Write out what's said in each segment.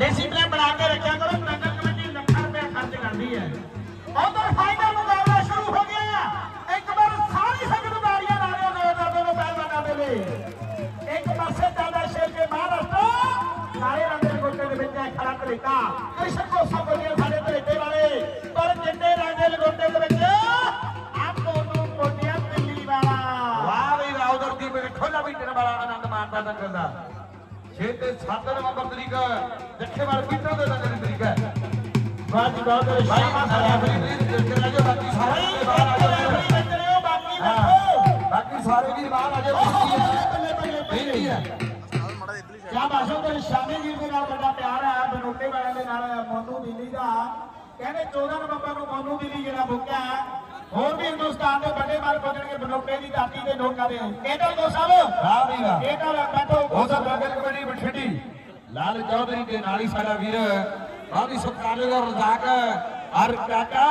Discipline ਬਣਾ ਕੇ ਰੱਖਿਆ ਕਰੋ ਨਗਰ ਕਮੇਟੀ ਲੱਖਾਂ ਰੁਪਏ ਖਰਚ ਕਰਦੀ ਹੈ। ਉਧਰ ਫਾਈਨਲ ਮੁਕਾਬਲਾ ਸ਼ੁਰੂ ਹੋ ਗਿਆ। ਇੱਕ ਵਾਰ ਸਾਰੀ ਸੰਗਤ ਤਾੜੀਆਂ ਲਾ ਦਿਓ ਜ਼ੋਰਦਾਰ ਦੋਨੋਂ ਪਹਿਲਵਾਨਾਂ ਦੇ ਲਈ। ਇੱਕ ਪਾਸੇ ਚੱਲਦਾ ਸ਼ੇਰ ਕੇ ਮਹਾਰਾਸ਼ਟਰ, ਕਾਲੇ ਰੰਗ ਦੇ ਗੋਟੇ ਦੇ ਵਿੱਚ ਹੈ ਖੜਾ ਧਲੇਟਾ ਕ੍ਰਿਸ਼ਨ ਕੋਸਾ ਬੋਲਿਆ ਸਾਡੇ ਧਲੇਟੇ ਵਾਲੇ, ਪਰ ਚਿੱਟੇ ਰੰਗ ਦੇ ਲਗੋਟੇ ਦੇ ਵਿੱਚ ਆਪੋ ਨੂੰ ਬੋਲਿਆ ਦਿੱਲੀ ਵਾਲਾ। ਵਾਹ ਵੀ ਵਾਹ, ਉਧਰ ਦੀ ਵੇਖੋ ਨਾ ਵੀ ਤੇਰਾ ਬੜਾ ਆਨੰਦ ਮਾਣਦਾ ਦੰਗਲ ਦਾ। 6 ਤੇ 7 ਨਵੰਬਰ ਤਰੀਕ ਦੇਖੇ ਵਾਰ ਪੀਟਰ ਦੇ ਦੰਗਲ ਦੀ ਤਰੀਕ ਹੈ। ਵਾਹ ਜੀ ਬਹੁਤ ਬਹੁਤ ਭਾਈ ਸ਼ਾਬਾਸ਼ ਸਾਰੇ ਹੈ ਆਪਣੀ ਤਰੀਕ ਦੇਖ ਰਾਜੋ ਬਾਕੀ ਸਾਰੇ ਵੀਰ ਬਾਹਰ ਆ ਜਾਓ। ਬਾਕੀ ਹਾਂ, ਦੇਖੋ ਬਾਕੀ ਸਾਰੇ ਵੀਰ ਬਾਹਰ ਆ ਜਾਓ। ਬੱਲੇ ਬੱਲੇ ਬੇਨਤੀ ਹੈ। ਕਿਆ ਬਾਸ਼ੋ ਤੇ ਸ਼ਾਮੀ ਜੀ ਦੇ ਨਾਲ ਬੜਾ ਪਿਆਰ ਹੈ। ਬਨੋਟੇ ਵਾਲਿਆਂ ਦੇ ਨਾਲ ਮੋਨੂ ਦਿੱਲੀ ਦਾ। ਕਹਿੰਦੇ 14 ਨਵੰਬਰ ਨੂੰ ਮੋਨੂ ਦਿੱਲੀ ਜਿਹੜਾ ਬੁੱਕਿਆ ਹੈ। ਹੋਰ ਵੀ ਹਿੰਦੁਸਤਾਨ ਦੇ ਵੱਡੇ ਮਾਰ ਪਹੁੰਚਣਗੇ ਬਨੋਟੇ ਦੀ ਧਰਤੀ ਦੇ ਲੋਕਾਂ ਦੇ। ਇਹਦਾ ਦੋ ਸਾਹਿਬ ਵਾਹ ਵੀ ਵਾਹ ਇਹਦਾ ਬੈਠੋ ਉਧਰ ਨਗਰ ਕਮੇਟੀ ਬਠਿੰਡੀ ਲਾਲ ਚੌਧਰੀ ਦੇ ਨਾਲ ਹੀ ਸਾਡਾ ਵੀਰ। ਬਾਦੀ ਸੁਖਾਨੇ ਦਾ ਰਜ਼ਾਕ ਹਰ ਕਾਕਾ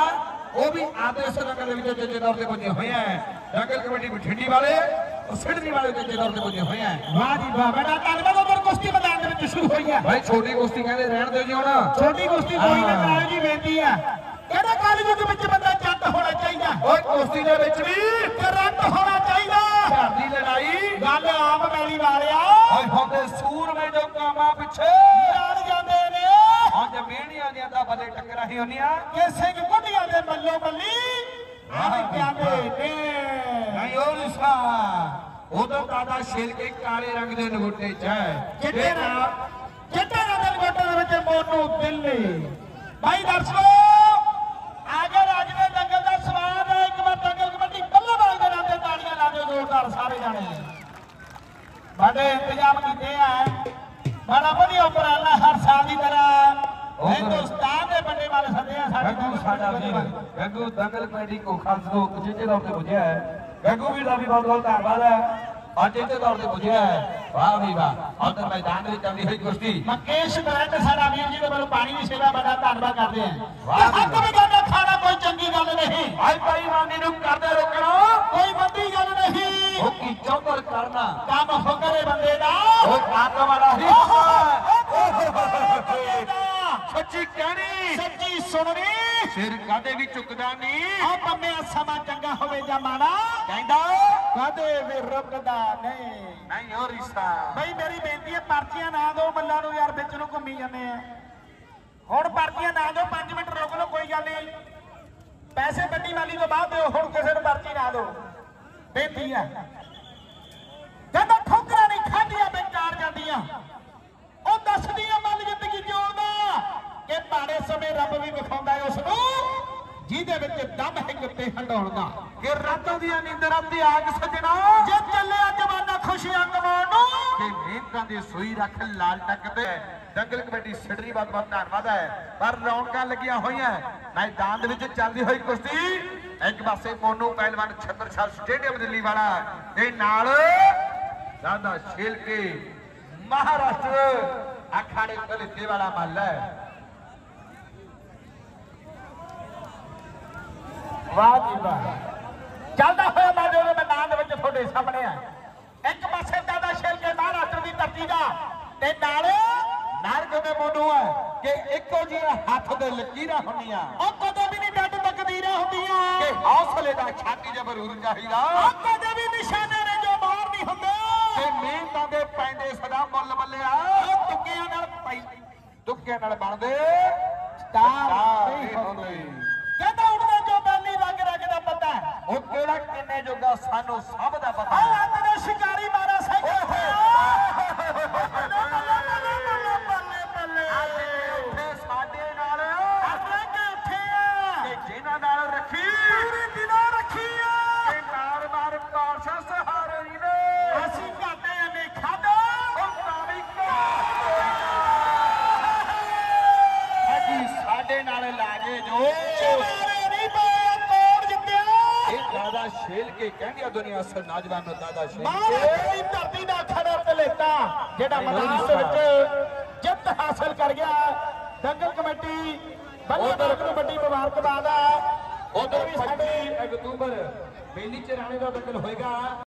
ਉਹ ਵੀ ਆਦੇਸ਼ ਨਗਰ ਦੇ ਵਿੱਚ ਜੱਜੇ ਦੌਰ ਤੇ ਪੁੱਜੇ ਹੋਏ ਆ ਨਗਰ ਕਮੇਟੀ ਬਠਿੰਡੀ ਵਾਲੇ ਉਹ ਸਿਡਨੀ ਵਾਲੇ ਜੱਜੇ ਦੌਰ ਤੇ ਪੁੱਜੇ ਹੋਏ ਆ ਵਾਹ ਜੀ ਵਾਹ ਬੜਾ ਧੰਨਵਾਦ ਉਧਰ ਕੁਸ਼ਤੀ ਮੈਦਾਨ ਦੇ ਵਿੱਚ ਸ਼ੁਰੂ ਹੋਈ ਹੈ। ਭਾਈ ਛੋਟੀ ਕੁਸ਼ਤੀ ਕਹਿੰਦੇ ਰਹਿਣ ਦਿਓ ਜੀ ਹੁਣ। ਛੋਟੀ ਕੁਸ਼ਤੀ ਕੋਈ ਨਾ ਕਰਾਓ ਜੀ ਬੇਨਤੀ ਹੈ। ਕਿਹੜੇ ਕਾਲਜ ਦੇ ਵਿੱਚ ਬੰਦਾ ਜੱਟ ਹੋਣਾ ਚਾਹੀਦਾ। ਓਏ ਕੁਸ਼ਤੀ ਦੇ ਵਿੱਚ ਵੀ ਕਰੰਟ ਹੋਣਾ ਚਾਹੀਦਾ। ਘਰ ਦੀ ਲੜਾਈ ਗੱਲ ਆਪ ਮੈਲੀ ਵਾਲਿਆ। ਓਏ ਹੁੰਦੇ ਸੂਰਮੇ ਜੋ ਕਾਮਾਂ ਪਿੱਛੇ। ਲੜ ਜਾਂਦੇ ਨੇ। ਹੁਣ ਜਮੀਣੀਆਂ ਦੀਆਂ ਤਾਂ ਬਲੇ ਟੱਕਰਾਂ ਹੀ ਹੁੰਦੀਆਂ ਕਿ ਸਿੰਘ ਗੁੱਡੀਆਂ ਦੇ ਮੱਲੋ ਮੱਲੀ ਆਹ ਕਹਿੰਦੇ ਨੇ। ਨਹੀਂ ਉਹ ਲਿਸਾ ਉਦੋਂ ਦਾਦਾ ਛਿਲ ਕੇ ਕਾਲੇ ਰੰਗ ਦੇ ਨਗੋਟੇ ਚ ਹੈ। ਚਿੱਟੇ ਰੰਗ ਚਿੱਟੇ ਰੰਗ ਦੇ ਗੋਟੇ ਦੇ ਵਿੱਚ ਮੋਨੂ ਦਿੱਲੀ। ਭਾਈ ਦਰਸ਼ਕੋ। ਸਾਡੇ ਵੀਰ ਗੱਗੂ ਦੰਗਲ ਪੈੜੀ ਕੋ ਖਾਲਸ ਕੋ ਕੁਚੇ ਤੌਰ ਤੇ ਪੁੱਜਿਆ ਹੈ ਗੱਗੂ ਵੀਰ ਦਾ ਵੀ ਬਹੁਤ ਬਹੁਤ ਧੰਨਵਾਦ ਹੈ। ਅੱਜ ਇੱਥੇ ਤੌਰ ਤੇ ਪੁੱਜਿਆ ਹੈ। ਵਾਹ ਵੀ ਵਾਹ। ਉਧਰ ਮੈਦਾਨ ਦੇ ਵਿੱਚ ਚੱਲਦੀ ਹੋਈ ਕੁਸ਼ਤੀ। ਮਕੇਸ਼ ਬ੍ਰੈਂਡ ਸਾਡਾ ਵੀਰ ਜੀ ਦੇ ਵੱਲੋਂ ਪਾਣੀ ਦੀ ਸੇਵਾ ਬੜਾ ਧੰਨਵਾਦ ਕਰਦੇ ਆ ਵਾਹ ਹੱਕ ਵੀ ਗਾਣਾ ਖਾਣਾ ਕੋਈ ਚੰਗੀ ਗੱਲ ਨਹੀਂ। ਆਈ ਭਾਈ ਮਾਨੀ ਨੂੰ ਕਰਦੇ ਰੋਕਣਾ। ਕੋਈ ਵੱਡੀ ਗੱਲ ਨਹੀਂ। ਉਹ ਕੀ ਚੌਧਰ ਕਰਨਾ? ਕੰਮ ਫਕਰੇ ਬੰਦੇ ਦਾ। ਉਹ ਕਾਟ ਵਾਲਾ ਹੀ ਦਾ ਸੱਚੀ ਕਹਿਣੀ। ਸੱਚੀ ਸੁਣਨੀ। ਸਿਰ ਕਾਦੇ ਵੀ ਝੁਕਦਾ ਨਹੀਂ। ਆ ਪੰਮਿਆ ਸਮਾਂ ਚੰਗਾ ਹੋਵੇ ਜਾਂ ਮਾੜਾ। ਕਹਿੰਦਾ ਕਦੇ ਵੀ ਰੁਕਦਾ ਨਹੀਂ। ਨਹੀਂ ਹੋ ਰਿਸ਼ਤਾ ਬਈ ਮੇਰੀ ਬੇਨਤੀ ਹੈ ਪਰਚੀਆਂ ਨਾ ਦਿਓ ਮੱਲਾਂ ਨੂੰ ਯਾਰ ਵਿੱਚ ਨੂੰ ਘੁੰਮੀ ਜਾਂਦੇ ਆ। ਹੁਣ ਪਰਚੀਆਂ ਨਾ ਦਿਓ 5 ਮਿੰਟ ਰੁਕ ਲਓ ਕੋਈ ਗੱਲ ਨਹੀਂ। ਪੈਸੇ ਗੱਡੀ ਵਾਲੀ ਤੋਂ ਬਾਅਦ ਦਿਓ ਹੁਣ ਕਿਸੇ ਨੂੰ ਪਰਚੀ ਨਾ ਦਿਓ। ਬੇਨਤੀ ਹੈ ਕਹਿੰਦਾ ਠੋਕਰਾਂ ਨਹੀਂ ਖਾਧੀਆਂ ਬੇਕਾਰ ਜਾਂਦੀਆਂ ਉਹ ਦੱਸਦੀਆਂ ਮੱਲ ਜ਼ਿੰਦਗੀ ਜਿਉਣਾ ਕਿ ਮਾੜੇ ਸਮੇਂ ਰੱਬ ਵੀ ਵਿਖਾਉਂਦਾ ਹੈ ਉਸ ਨੂੰ ਜਿਹਦੇ ਵਿੱਚ ਦਮ ਹੈ ਕਿਤੇ ਹੰਡਾਉਣ ਦਾ। ਕਿ ਰਾਤਾਂ ਦੀਆਂ ਨੀਂਦਰਾਂ ਤੇ ਆਗ ਸਜਣਾ। ਜੇ ਚੱਲਿਆ ਜਵਾਨਾ ਖੁਸ਼ੀਆਂ ਕਮਾਉਣ ਨੂੰ। ਕਿ ਮਿਹਨਤਾਂ ਦੀ ਸੂਈ ਰੱਖ ਲਾਲ ਟੱਕ ਤੇ ਦੰਗਲ ਕਮੇਟੀ ਸਿਡਰੀ ਬਹੁਤ ਬਹੁਤ ਧੰਨਵਾਦ ਹੈ। ਪਰ ਰੌਣਕਾਂ ਲੱਗੀਆਂ ਹੋਈਆਂ ਮੈਦਾਨ ਦੇ ਵਿੱਚ ਚੱਲਦੀ ਹੋਈ ਕੁਸ਼ਤੀ ਇੱਕ ਪਾਸੇ ਮੋਨੂ ਪਹਿਲਵਾਨ ਛਤਰਸਾਲ ਸਟੇਡੀਅਮ ਦਿੱਲੀ ਵਾਲਾ ਤੇ ਨਾਲ ਦਾਦਾ ਛੇਲ ਕੇ ਮਹਾਰਾਸ਼ਟਰ ਅਖਾੜੇ ਕਲਿੱਤੇ ਵਾਲਾ ਮੱਲ ਹੈ। ਵਾਹ ਜੀ ਵਾਹ ਚੱਲਦਾ ਹੋਇਆ ਮਾਜੋ ਦੇ ਮੈਦਾਨ ਦੇ ਵਿੱਚ ਤੁਹਾਡੇ ਸਾਹਮਣੇ ਆ। ਇੱਕ ਪਾਸੇ ਦਾਦਾ ਸ਼ੇਰ ਕੇ ਮਹਾਰਾਸ਼ਟਰ ਦੀ ਧਰਤੀ ਦਾ ਤੇ ਨਾਲ ਨਾਰਗ ਦੇ ਮੋਨੂ ਹੈ ਕਿ ਇੱਕੋ ਜਿਹੀਆਂ ਹੱਥ ਦੇ ਲਕੀਰਾਂ ਹੁੰਦੀਆਂ। ਉਹ ਕਦੇ ਵੀ ਨਹੀਂ ਡੱਡ ਤਕਦੀਰਾਂ ਹੁੰਦੀਆਂ। ਕਿ ਹੌਸਲੇ ਦਾ ਛਾਤੀ ਜ਼ਰੂਰ ਚਾਹੀਦਾ। ਉਹ ਕਦੇ ਵੀ ਨਿਸ਼ਾਨੇ ਨੇ ਜੋ ਮਾਰ ਨਹੀਂ ਹੁੰਦੇ। ਤੇ ਮਿਹਨਤਾਂ ਦੇ ਪੈਂਦੇ ਸਦਾ ਮੁੱਲ ਮੱਲਿਆ। ਉਹ ਤੁੱਕਿਆਂ ਨਾਲ ਪਈ। ਤੁੱਕੇ ਨਾਲ ਬਣਦੇ। ਸਟਾਰ ਨਹੀਂ ਹੁੰਦੇ ਕਹਿੰਦਾ ਉੜਦੇ ਜੋ ਬੈਲੀ ਰੰਗ ਰੰਗ ਦਾ ਪਤਾ ਉਹ ਕਿਹੜਾ ਕਿੰਨੇ ਜੋਗਾ ਸਾਨੂੰ ਸਭ ਦਾ ਪਤਾ ਹੈ। ਅੰਤ ਦੇ ਸ਼ਿਕਾਰੀ ਮਾਰਾ ਛੇਲ ਕੇ ਕਹਿੰਦੀ ਆ ਦੁਨੀਆ ਸਰ ਨੌਜਵਾਨ ਨੂੰ ਦਾਦਾ ਛੇਲ ਮਾਰੇ ਕੇ ਦੀ ਧਰਤੀ ਦਾ ਖੜਾ ਤਲੇਤਾ ਜਿਹੜਾ ਮੈਦਾਨ ਦੇ ਵਿੱਚ ਜਿੱਤ ਹਾਸਲ ਕਰ ਗਿਆ। ਦੰਗਲ ਕਮੇਟੀ ਬੱਲੇ ਬਾਗ ਨੂੰ ਵੱਡੀ ਮੁਬਾਰਕਬਾਦ ਹੈ। ਉਧਰ ਵੀ ਸਾਡੇ 25 ਅਕਤੂਬਰ ਬੇਲੀ ਚਰਾਣੇ ਦਾ ਦਖਲ ਹੋਏਗਾ।